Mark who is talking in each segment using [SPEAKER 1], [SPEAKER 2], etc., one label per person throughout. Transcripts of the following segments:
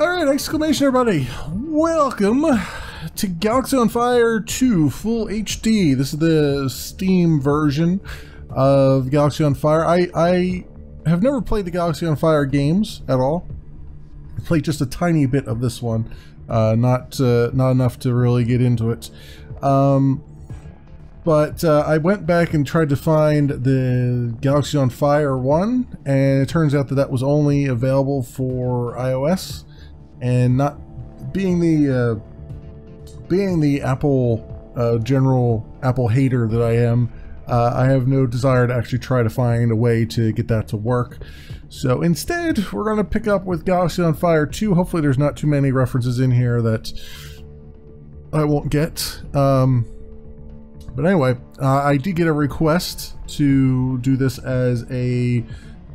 [SPEAKER 1] Alright, exclamation everybody. Welcome to Galaxy on Fire 2 Full HD. This is the Steam version of Galaxy on Fire. I, I have never played the Galaxy on Fire games at all. I played just a tiny bit of this one. Uh, not uh, not enough to really get into it. Um, but uh, I went back and tried to find the Galaxy on Fire 1, and it turns out that that was only available for iOS, and not being the uh, being the Apple uh, general Apple hater that I am, uh, I have no desire to actually try to find a way to get that to work. So instead, we're going to pick up with Galaxy on Fire 2. Hopefully, there's not too many references in here that I won't get. Um, but anyway, uh, I did get a request to do this as a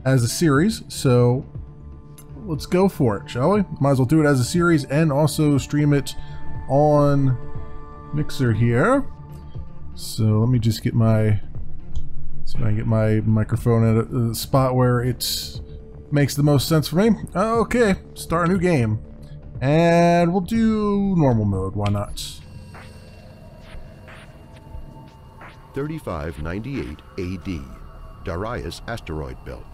[SPEAKER 1] as a series, so let's go for it, shall we? Might as well do it as a series and also stream it on Mixer here. So let me just get my see if I can get my microphone at a, a spot where it makes the most sense for me. Okay, start a new game. And we'll do normal mode, why not?
[SPEAKER 2] 3598 AD, Darius Asteroid Belt.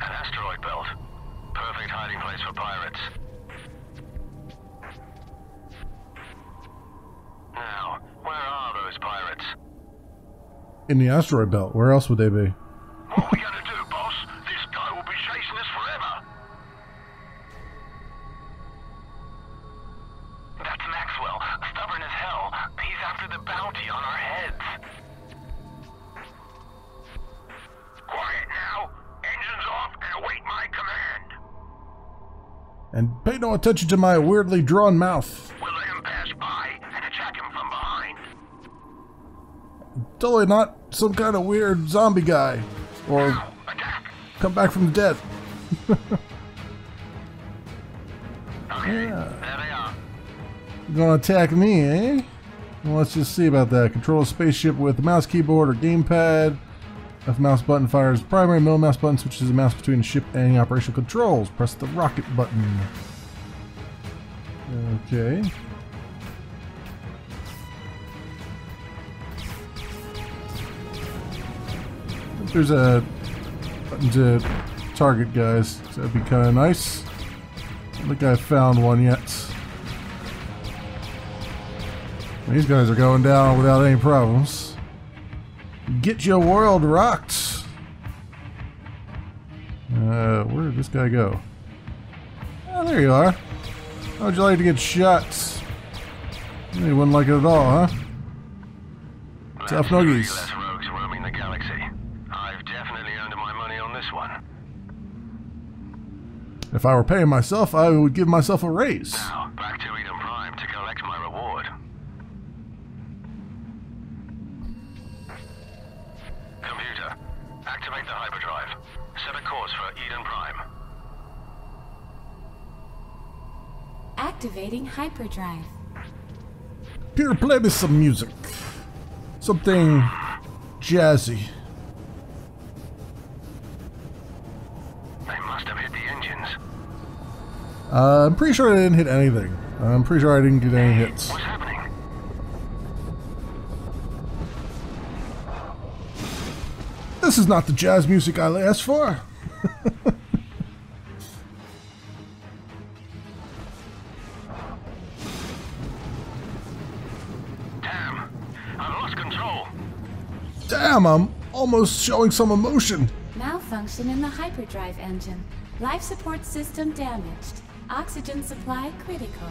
[SPEAKER 3] An asteroid belt. Perfect hiding place for pirates. Now, where are those pirates?
[SPEAKER 1] In the asteroid belt, where else would they be? Attention to my weirdly drawn mouth.
[SPEAKER 3] We'll let him pass by and attack him from behind.
[SPEAKER 1] Totally not some kind of weird zombie guy. Or
[SPEAKER 3] Now,
[SPEAKER 1] come back from the dead.
[SPEAKER 3] Okay, there they are.
[SPEAKER 1] You're gonna attack me, eh? Well, let's just see about that. Control a spaceship with the mouse keyboard or gamepad. Left mouse button fires primary, middle mouse button switches the mouse between the ship and the operational controls. Press the rocket button. Okay. If there's a button to target guys, that'd be kind of nice. I don't think I found one yet. These guys are going down without any problems. Get your world rocked! Uh, where did this guy go? Oh, there you are. How would you like to get shot? You wouldn't like it at all, huh? Tough nuggies.
[SPEAKER 3] rogues roaming the galaxy. I've definitely earned my money on this one.
[SPEAKER 1] If I were paying myself, I would give myself a raise.
[SPEAKER 3] Now, back to Eden Prime to collect my reward. Computer, activate the hyperdrive. Set a course for Eden Prime.
[SPEAKER 4] Activating hyperdrive.
[SPEAKER 1] Here, play me some music. Something jazzy.
[SPEAKER 3] They must have hit the engines.
[SPEAKER 1] Uh, I'm pretty sure I didn't hit anything. I'm pretty sure I didn't get any hits.
[SPEAKER 3] What's happening?
[SPEAKER 1] This is not the jazz music I asked for.
[SPEAKER 3] I've lost control.
[SPEAKER 1] Damn, I'm almost showing some emotion.
[SPEAKER 4] Malfunction in the hyperdrive engine. Life support system damaged. Oxygen supply critical.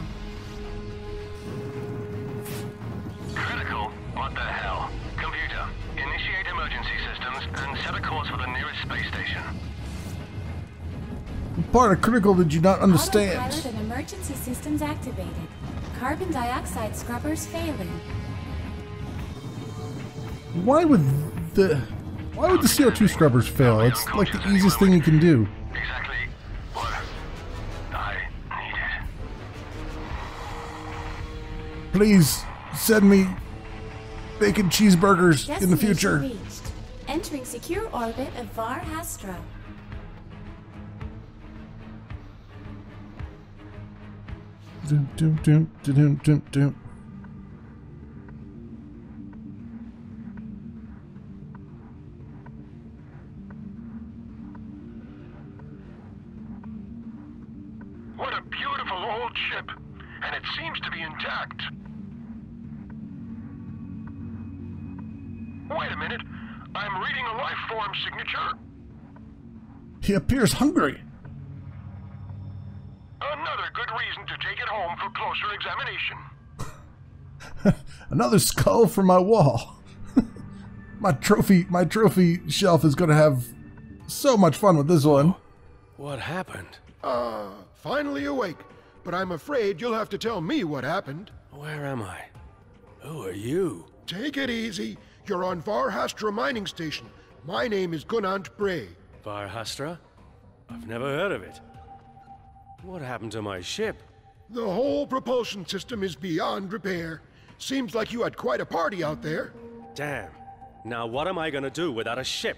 [SPEAKER 3] Critical? What the hell? Computer, initiate emergency systems and set a course for the nearest space station.
[SPEAKER 1] What part of critical did you not understand?
[SPEAKER 4] Autopilot and emergency systems activated. Carbon dioxide scrubbers failing.
[SPEAKER 1] Why would the why would the CO2 scrubbers fail? It's like the easiest thing you can do.
[SPEAKER 3] Exactly what I needed.
[SPEAKER 1] Please send me bacon cheeseburgers in the future.
[SPEAKER 4] reached. Entering secure orbit of Var Hastra.
[SPEAKER 1] Doom, doom, doom, doom, doom, doom.
[SPEAKER 3] What a beautiful old ship, and it seems to be intact. Wait a minute. I'm reading a life form signature.
[SPEAKER 1] He appears hungry.
[SPEAKER 3] Another good reason to take it home for closer examination.
[SPEAKER 1] Another skull for my wall. my trophy, my trophy shelf is gonna have so much fun with this one.
[SPEAKER 5] What happened?
[SPEAKER 6] Uh, finally awake. But I'm afraid you'll have to tell me what happened.
[SPEAKER 5] Where am I? Who are you?
[SPEAKER 6] Take it easy. You're on Varhastra Mining Station. My name is Gunant Bray.
[SPEAKER 5] Varhastra? I've never heard of it. What happened to my ship?
[SPEAKER 6] The whole propulsion system is beyond repair. Seems like you had quite a party out there.
[SPEAKER 5] Damn. Now what am I gonna do without a ship?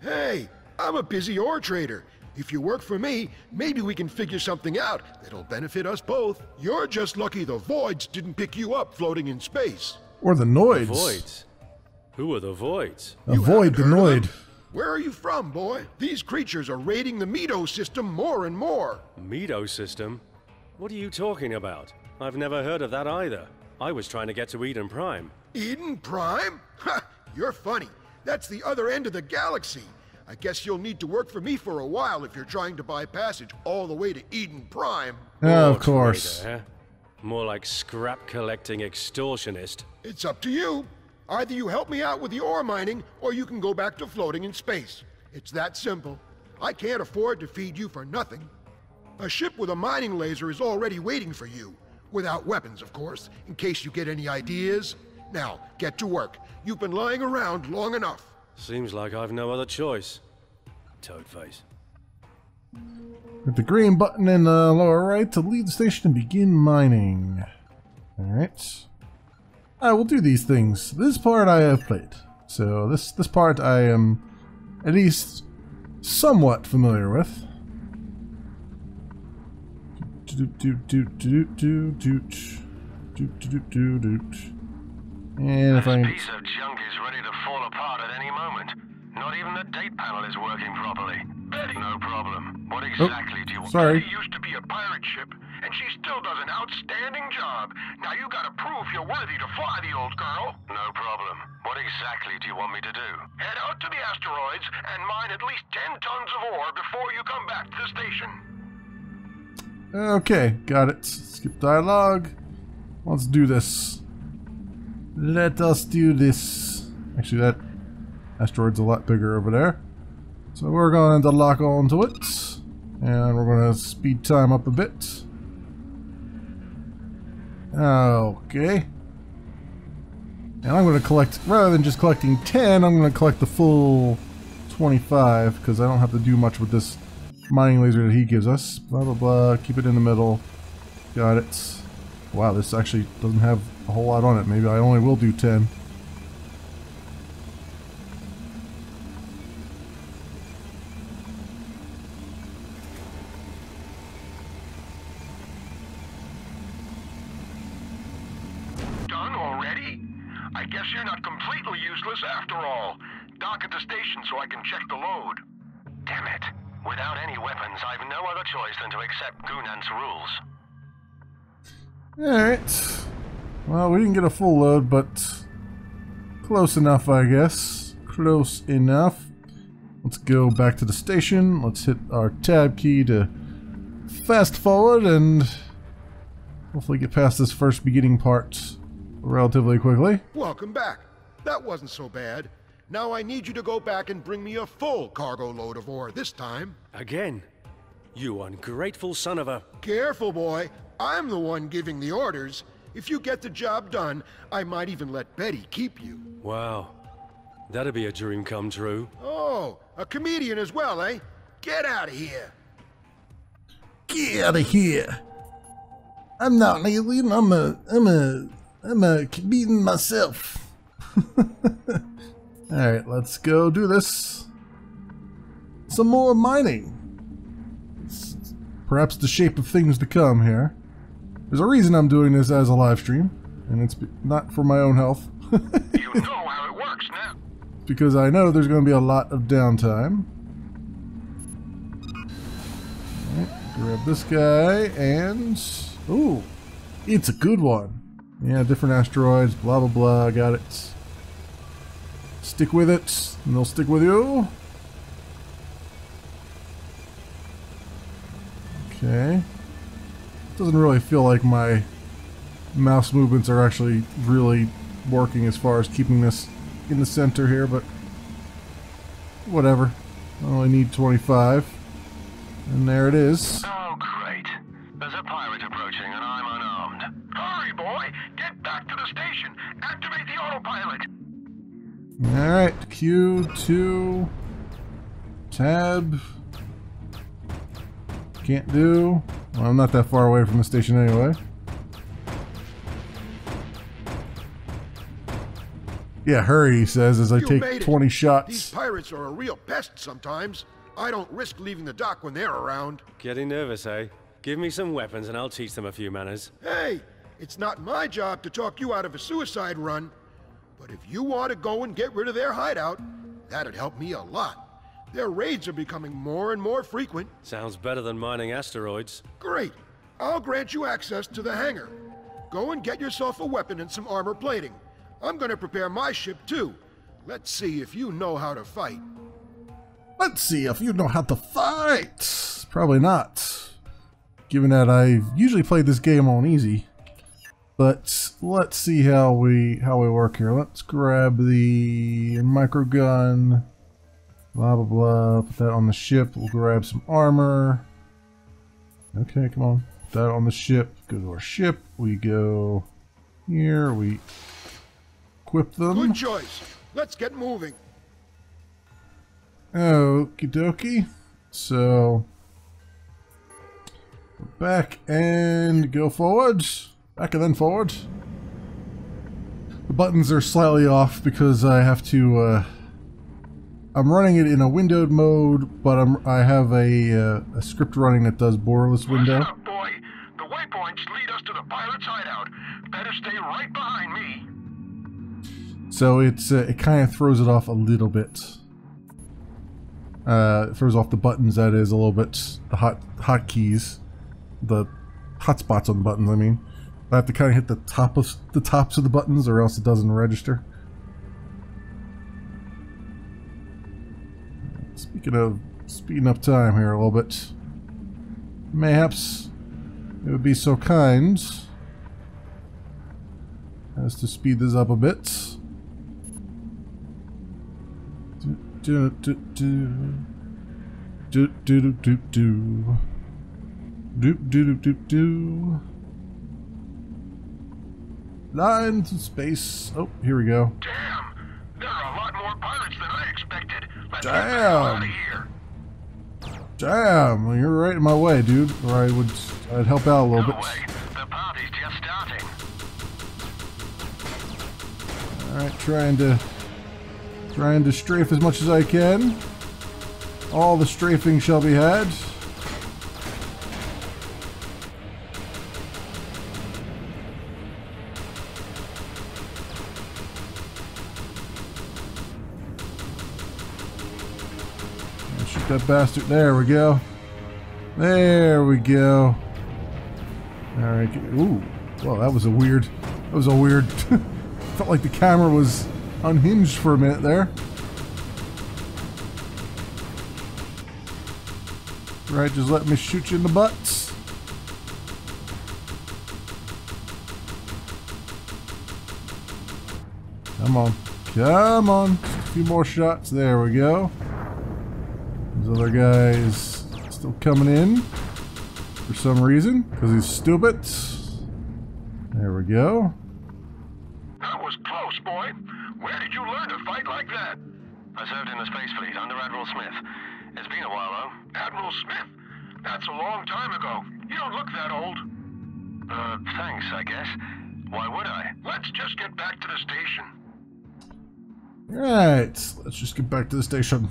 [SPEAKER 6] Hey, I'm a busy ore trader. If you work for me, maybe we can figure something out that'll benefit us both. You're just lucky the Voids didn't pick you up floating in space.
[SPEAKER 1] Or the Noids.
[SPEAKER 5] The Voids. Who are the Voids?
[SPEAKER 1] Avoid the
[SPEAKER 6] haven't heard of
[SPEAKER 1] Noid.
[SPEAKER 6] Them? Where are you from, boy? These creatures are raiding the Meadow system more and more.
[SPEAKER 5] Meadow system? What are you talking about? I've never heard of that either. I was trying to get to Eden Prime.
[SPEAKER 6] Eden Prime? Ha! You're funny. That's the other end of the galaxy. I guess you'll need to work for me for a while if you're trying to buy passage all the way to Eden Prime.
[SPEAKER 1] Oh, of course.
[SPEAKER 5] trader? More like scrap collecting extortionist.
[SPEAKER 6] It's up to you. Either you help me out with the ore mining, or you can go back to floating in space. It's that simple. I can't afford to feed you for nothing. A ship with a mining laser is already waiting for you. Without weapons, of course, in case you get any ideas. Now, get to work. You've been lying around long enough.
[SPEAKER 5] Seems like I've no other choice. Toadface.
[SPEAKER 1] Hit the green button in the lower right to leave the station and begin mining. Alright. I will do these things. This part I have played. So this, this part I am at least somewhat familiar with. And if I...
[SPEAKER 3] Piece of junk is ready to fall apart at any moment. Not even the date panel is working properly. No problem. What oh, exactly oh, do you want?
[SPEAKER 1] Sorry.
[SPEAKER 3] It used to be a pirate ship and she still does an outstanding job. Now you gotta prove you're worthy to fly the old girl. No problem. What exactly do you want me to do? Head out to the asteroids and mine at least 10 tons of ore before you come back to the station.
[SPEAKER 1] Okay, got it. Skip dialogue. Let's do this. Let us do this. Actually, that asteroid's a lot bigger over there. So we're going to lock onto it. And we're going to speed time up a bit. Okay. And I'm going to collect, rather than just collecting 10, I'm going to collect the full 25, because I don't have to do much with this mining laser that he gives us. Blah, blah, blah. Keep it in the middle. Got it. Wow, this actually doesn't have a whole lot on it. Maybe I only will do 10.
[SPEAKER 3] No other choice than to accept Gunant's rules.
[SPEAKER 1] Alright. Well, we didn't get a full load, but close enough, I guess. Close enough. Let's go back to the station. Let's hit our tab key to fast forward and hopefully get past this first beginning part relatively quickly.
[SPEAKER 6] Welcome back. That wasn't so bad. Now I need you to go back and bring me a full cargo load of ore this time.
[SPEAKER 5] Again? You ungrateful son of a.
[SPEAKER 6] Careful, boy. I'm the one giving the orders. If you get the job done, I might even let Betty keep you.
[SPEAKER 5] Wow. That'd be a dream come true.
[SPEAKER 6] Oh, a comedian as well, eh? Get out of here.
[SPEAKER 1] Get out of here! I'm not an alien. I'm a, I'm a, I'm a comedian myself. Alright, let's go do this. Some more mining. Perhaps the shape of things to come here. There's a reason I'm doing this as a live stream, and it's not for my own health.
[SPEAKER 3] You know how it works now.
[SPEAKER 1] because I know there's going to be a lot of downtime. Alright, grab this guy and ooh, it's a good one. Yeah, different asteroids, blah blah blah. Got it. Stick with it, and they'll stick with you. Okay. Doesn't really feel like my mouse movements are actually really working as far as keeping this in the center here, but whatever. I only need 25. And there it is.
[SPEAKER 3] Oh, great. There's a pirate approaching and I'm unarmed. Hurry, boy! Get back to the station! Activate the autopilot!
[SPEAKER 1] Alright, Q2. Tab. Can't do. Well, I'm not that far away from the station anyway. Yeah, hurry, he says as I
[SPEAKER 6] You
[SPEAKER 1] take
[SPEAKER 6] made it.
[SPEAKER 1] 20
[SPEAKER 6] These pirates are a real pest sometimes. I don't risk leaving the dock when they're around.
[SPEAKER 5] Getting nervous, eh? Give me some weapons and I'll teach them a few manners.
[SPEAKER 6] Hey, it's not my job to talk you out of a suicide run. But if you want to go and get rid of their hideout, that'd help me a lot. Their raids are becoming more and more frequent.
[SPEAKER 5] Sounds better than mining asteroids.
[SPEAKER 6] Great. I'll grant you access to the hangar. Go and get yourself a weapon and some armor plating. I'm gonna prepare my ship too. Let's see if you know how to fight.
[SPEAKER 1] Let's see if you know how to fight. Probably not. Given that I've usually played this game on easy. But let's see how we how we work here. Let's grab the micro gun. Blah blah blah. Put that on the ship. We'll grab some armor. Okay, come on. Put that on the ship. Go to our ship. We go here. We equip them.
[SPEAKER 6] Good choice. Let's get moving.
[SPEAKER 1] Okie dokie. So back and go forwards. Back and then forwards. The buttons are slightly off because I have to. Uh, I'm running it in a windowed mode, but I'm I have a uh, a script running that does borderless window.
[SPEAKER 3] Up, boy. The waypoints lead us to the pirate's hideout. Better stay right behind me.
[SPEAKER 1] So it's uh, it kind of throws it off a little bit. Uh, it throws off the buttons. That is a little bit the hot hot keys, the hot spots on the buttons. I mean, I have to kind of hit the top of the tops of the buttons, or else it doesn't register. Speaking of speeding up time here a little bit, mayhaps it would be so kind as to speed this up a bit. Do do do do do do do do do do do do do lines of space. Oh, here we go.
[SPEAKER 3] Damn! There are a lot more pirates than I expected. Let's get the hell out of
[SPEAKER 1] Damn.
[SPEAKER 3] here.
[SPEAKER 1] Damn, you're right in my way, dude. Or I would, I'd help out a little bit.
[SPEAKER 3] The party's just starting.
[SPEAKER 1] All right, trying to, trying to strafe as much as I can. All the strafing shall be had. That bastard. There we go. There we go. All right. Ooh. Well, that was a weird. That was a weird. felt like the camera was unhinged for a minute there. Right, just let me shoot you in the butts. Come on. Come on. Just a few more shots. There we go. Other guys still coming in for some reason because he's stupid. There we go.
[SPEAKER 3] That was close, boy. Where did you learn to fight like that? I served in the Space Fleet under Admiral Smith. It's been a while, though. Admiral Smith? That's a long time ago. You don't look that old. Uh, thanks, I guess. Why would I? Let's just get back to the station.
[SPEAKER 1] Right, let's just get back to the station.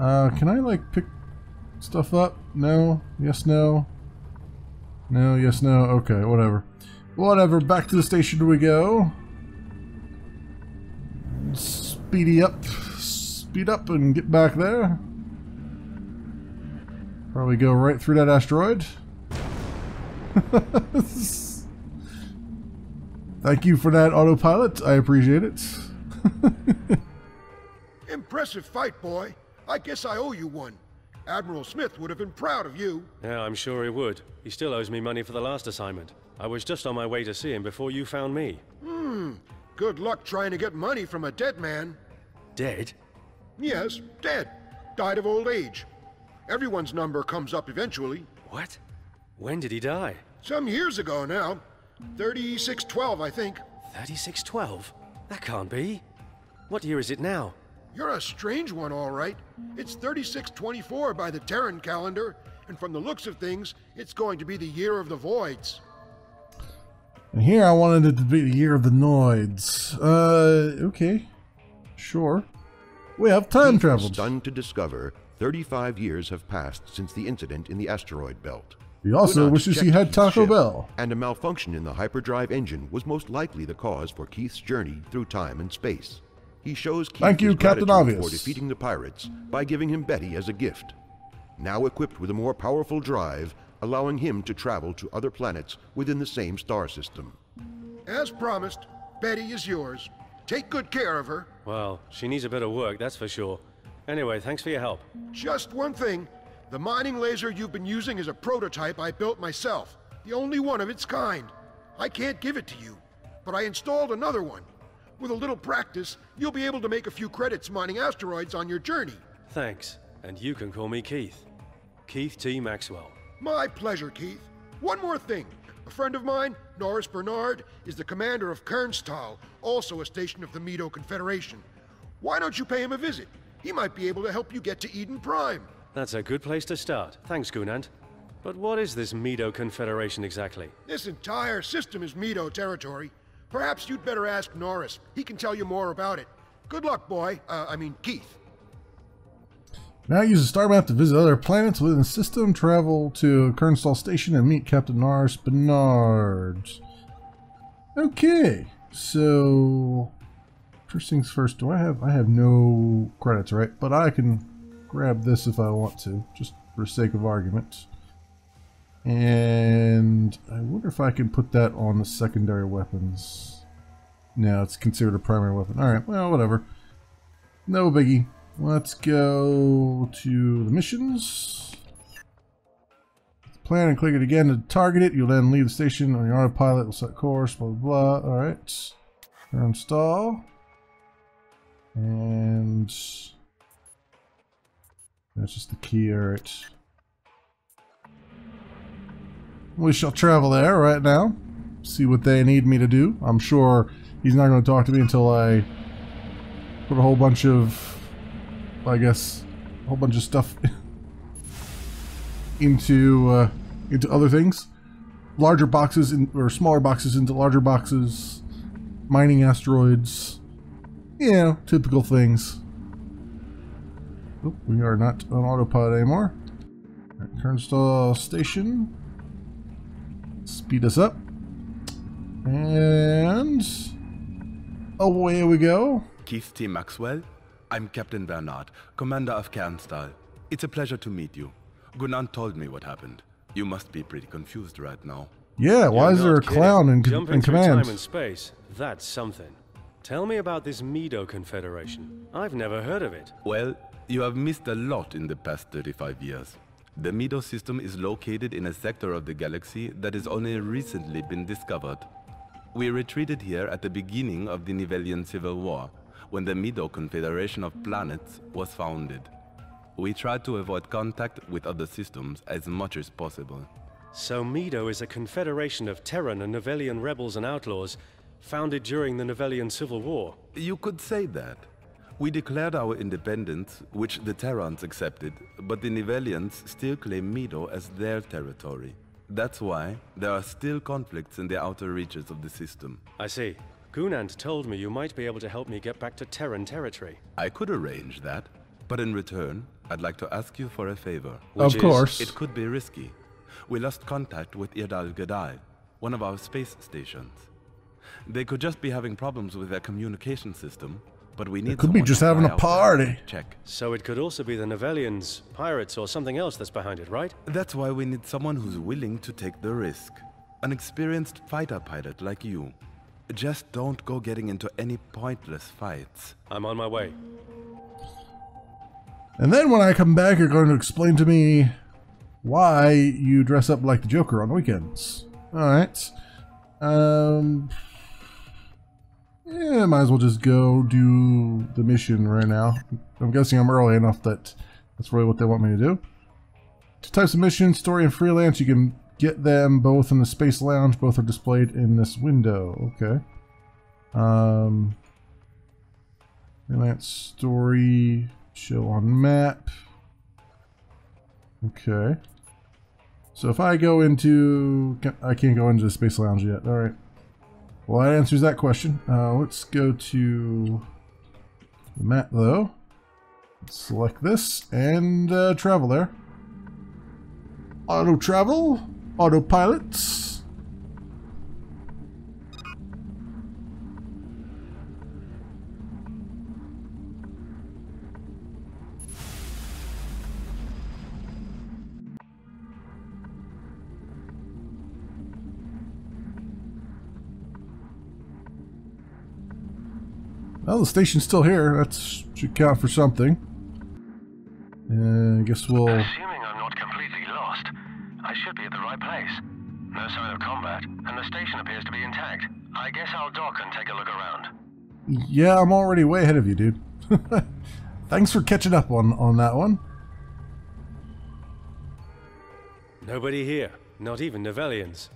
[SPEAKER 1] Uh, can I like pick stuff up? No. Yes, no. No, yes, no. Okay, whatever. Whatever. Back to the station we go. Speedy up. Speed up and get back there. Probably go right through that asteroid. Thank you for that autopilot. I appreciate it.
[SPEAKER 6] Impressive fight, boy. I guess I owe you one. Admiral Smith would have been proud of you.
[SPEAKER 5] Yeah, I'm sure he would. He still owes me money for the last assignment. I was just on my way to see him before you found me. Hmm.
[SPEAKER 6] Good luck trying to get money from a dead man.
[SPEAKER 5] Dead?
[SPEAKER 6] Yes, dead. Died of old age. Everyone's number comes up eventually.
[SPEAKER 5] What? When did he die?
[SPEAKER 6] Some years ago now. 3612, I think.
[SPEAKER 5] 3612? That can't be. What year is it now?
[SPEAKER 6] You're a strange one, all right. It's 3624 by the Terran calendar, and from the looks of things, it's going to be the year of the voids.
[SPEAKER 1] And here I wanted it to be the year of the Noids. Uh, okay. Sure. We have time
[SPEAKER 2] Keith was
[SPEAKER 1] traveled.
[SPEAKER 2] stunned to discover 35 years have passed since the incident in the asteroid belt.
[SPEAKER 1] He also wishes he had Taco
[SPEAKER 2] ship,
[SPEAKER 1] Bell.
[SPEAKER 2] And a malfunction in the hyperdrive engine was most likely the cause for Keith's journey through time and space. He shows Keith
[SPEAKER 1] Thank you,
[SPEAKER 2] his
[SPEAKER 1] Captain
[SPEAKER 2] gratitude
[SPEAKER 1] Obvious.
[SPEAKER 2] for defeating the pirates by giving him Betty as a gift. Now equipped with a more powerful drive, allowing him to travel to other planets within the same star system.
[SPEAKER 6] As promised, Betty is yours. Take good care of her.
[SPEAKER 5] Well, she needs a bit of work, that's for sure. Anyway, thanks for your help.
[SPEAKER 6] Just one thing. The mining laser you've been using is a prototype I built myself. The only one of its kind. I can't give it to you, but I installed another one. With a little practice, you'll be able to make a few credits mining asteroids on your journey.
[SPEAKER 5] Thanks. And you can call me Keith. Keith T. Maxwell.
[SPEAKER 6] My pleasure, Keith. One more thing. A friend of mine, Norris Bernard, is the commander of Kernstall, also a station of the Medo Confederation. Why don't you pay him a visit? He might be able to help you get to Eden Prime.
[SPEAKER 5] That's a good place to start. Thanks, Gunant. But what is this Medo Confederation exactly?
[SPEAKER 6] This entire system is Medo territory. Perhaps you'd better ask Norris. He can tell you more about it. Good luck, boy. Uh, I mean, Keith.
[SPEAKER 1] Now use the star map to visit other planets within the system, travel to Kernstall Station and meet Captain Norris Bernard. Okay, so first things first, do I have I have no credits, right? But I can grab this if I want to, just for sake of argument. And I wonder if I can put that on the secondary weapons. No, it's considered a primary weapon. Alright, well, whatever. No biggie. Let's go to the missions. Plan and click it again to target it. You'll then leave the station on your autopilot. Will set course. Blah blah. blah. All right. Install. And that's just the key. All right. We shall travel there right now. See what they need me to do. I'm sure he's not going to talk to me until I put a whole bunch of I guess a whole bunch of stuff into uh, into other things, larger boxes in, or smaller boxes into larger boxes, mining asteroids, you know, typical things. Oop, we are not on autopilot anymore. Right, Kernstall station. Speed us up, and oh, away we go.
[SPEAKER 7] Keith T. Maxwell? I'm Captain Bernard, commander of Kernstall. It's a pleasure to meet you. Gunant told me what happened. You must be pretty confused right now.
[SPEAKER 1] Yeah, why
[SPEAKER 5] You're
[SPEAKER 1] is there a
[SPEAKER 5] kidding.
[SPEAKER 1] clown in,
[SPEAKER 5] Jumping
[SPEAKER 1] in
[SPEAKER 5] through
[SPEAKER 1] command?
[SPEAKER 5] time and space. That's something. Tell me about this Medo Confederation. I've never heard of it.
[SPEAKER 7] Well, you have missed a lot in the past 35 years. The Medo system is located in a sector of the galaxy that has only recently been discovered. We retreated here at the beginning of the Nivelian Civil War, when the Medo Confederation of Planets was founded. We tried to avoid contact with other systems as much as possible.
[SPEAKER 5] So Medo is a confederation of Terran and Nivelian rebels and outlaws founded during the Nivelian Civil War.
[SPEAKER 7] You could say that. We declared our independence, which the Terrans accepted, but the Nivelians still claim Medo as their territory. That's why there are still conflicts in the outer reaches of the system.
[SPEAKER 5] I see. Gunant told me you might be able to help me get back to Terran territory.
[SPEAKER 7] I could arrange that, but in return, I'd like to ask you for a favor.
[SPEAKER 1] Of
[SPEAKER 5] Which is-
[SPEAKER 1] course.
[SPEAKER 7] It could be risky. We lost contact with Irdal Gadal, one of our space stations. They could just be having problems with their communication system, but we need
[SPEAKER 1] could be just having a party.
[SPEAKER 7] Check.
[SPEAKER 5] So it could also be the Nivelians, pirates, or something else that's behind it, right?
[SPEAKER 7] That's why we need someone who's willing to take the risk. An experienced fighter pilot like you. Just don't go getting into any pointless fights.
[SPEAKER 5] I'm on my way.
[SPEAKER 1] And then when I come back, you're going to explain to me why you dress up like the Joker on the weekends. Alright. Um. Yeah, might as well just go do the mission right now. I'm guessing I'm early enough that that's really what they want me to do. Two types of missions, story and freelance. You can get them both in the Space Lounge. Both are displayed in this window. Okay. Um. Freelance story. Show on map. Okay. So if I go into... I can't go into the Space Lounge yet. Alright. Well, that answers that question. Uh, let's go to the map, though. Select this and uh, travel there. Auto travel. Autopilot. Well, the station's still here. That should count for something. Uh, I guess we'll...
[SPEAKER 3] Assuming I'm not completely lost, I should be at the right place. No sign of combat, and the station appears to be intact. I guess I'll dock and take a look around.
[SPEAKER 1] Yeah, I'm already way ahead of you, dude. Thanks for catching up on, on that one.
[SPEAKER 5] Nobody here, not even Nivelians.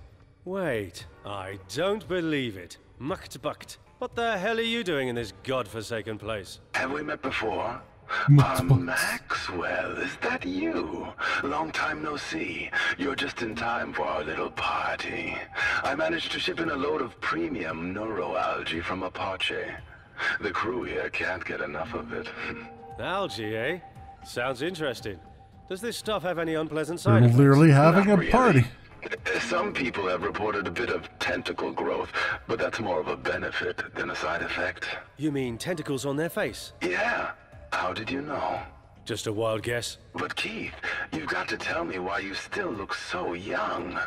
[SPEAKER 5] Wait, I don't believe it. Mucked bucked. What the hell are you doing in this godforsaken place?
[SPEAKER 8] Have we met before?
[SPEAKER 1] Mucked
[SPEAKER 8] Uh. Maxwell, is that you? Long time no see. You're just in time for our little party. I managed to ship in a load of premium neuroalgae from Apache. The crew here can't get enough of it.
[SPEAKER 5] Algae, eh? Sounds interesting. Does this stuff have any unpleasant side
[SPEAKER 1] We're
[SPEAKER 5] side effects?
[SPEAKER 1] literally having
[SPEAKER 8] Not
[SPEAKER 1] a
[SPEAKER 8] really.
[SPEAKER 1] party.
[SPEAKER 8] Some people have reported a bit of tentacle growth, but that's more of a benefit than a side effect.
[SPEAKER 5] You mean tentacles on their face?
[SPEAKER 8] Yeah. How did you know?
[SPEAKER 5] Just a wild guess.
[SPEAKER 8] But Keith, you've got to tell me why you still look so young.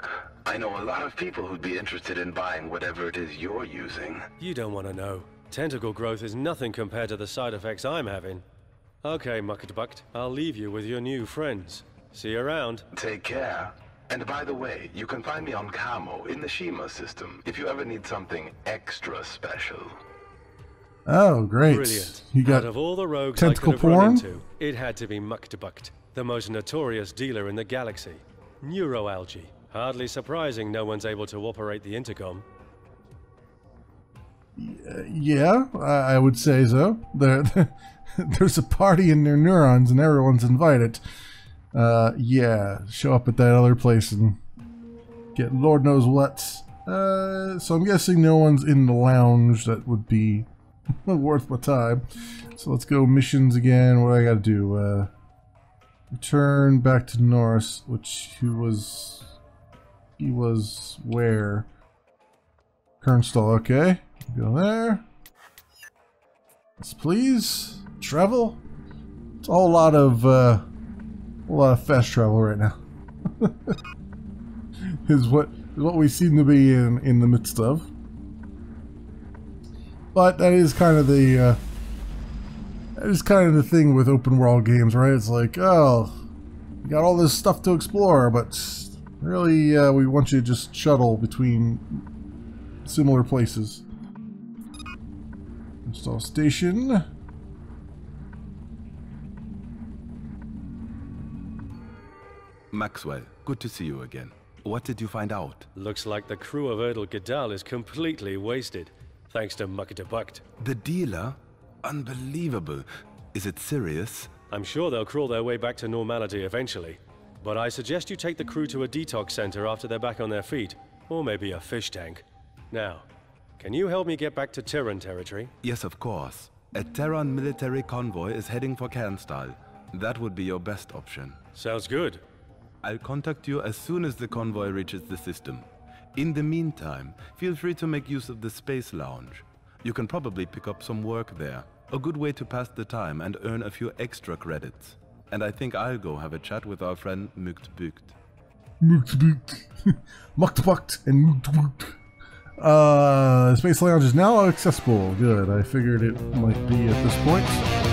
[SPEAKER 8] I know a lot of people who'd be interested in buying whatever it is you're using.
[SPEAKER 5] You don't want to know. Tentacle growth is nothing compared to the side effects I'm having. Okay, Muckadbucked, I'll leave you with your new friends. See you around.
[SPEAKER 8] Take care. And by the way, you can find me on Kamo in the Shima system if you ever need something extra special.
[SPEAKER 1] Oh, great.
[SPEAKER 5] Brilliant.
[SPEAKER 1] You got
[SPEAKER 5] Out of all the rogues
[SPEAKER 1] tentacle
[SPEAKER 5] I could have run
[SPEAKER 1] porn?
[SPEAKER 5] into, it had to be Mukt Bukt, the most notorious dealer in the galaxy. Neuroalgae. Hardly surprising no one's able to operate the intercom.
[SPEAKER 1] Yeah, I, I would say so. There, there's a party in their neurons, and everyone's invited. Uh, yeah, show up at that other place and get Lord knows what. Uh, so I'm guessing no one's in the lounge that would be worth my time. So let's go missions again. What do I got to do? Uh, return back to Norris, which he was. He was where? Kernstall, okay. Go there. Yes, please. Travel. It's a whole lot of uh, a lot of fast travel right now. is what is what we seem to be in in the midst of. But that is kind of the uh, that is kind of the thing with open world games, right? It's like, oh, we got all this stuff to explore, but really, uh, we want you to just shuttle between similar places. Kernstall station.
[SPEAKER 7] Maxwell, good to see you again. What did you find out?
[SPEAKER 5] Looks like the crew of Erdal Gadal is completely wasted, thanks to Bukt.
[SPEAKER 7] The dealer? Unbelievable. Is it serious?
[SPEAKER 5] I'm sure they'll crawl their way back to normality eventually. But I suggest you take the crew to a detox center after they're back on their feet, or maybe a fish tank. Now, can you help me get back to Terran territory?
[SPEAKER 7] Yes, of course. A Terran military convoy is heading for Kernstall. That would be your best option.
[SPEAKER 5] Sounds good.
[SPEAKER 7] I'll contact you as soon as the convoy reaches the system. In the meantime, feel free to make use of the Space Lounge. You can probably pick up some work there. A good way to pass the time and earn a few extra credits. And I think I'll go have a chat with our friend Mukt Bukt.
[SPEAKER 1] Muktbukt and Muktbukt. Uh, Space Lounge is now accessible. Good. I figured it might be at this point.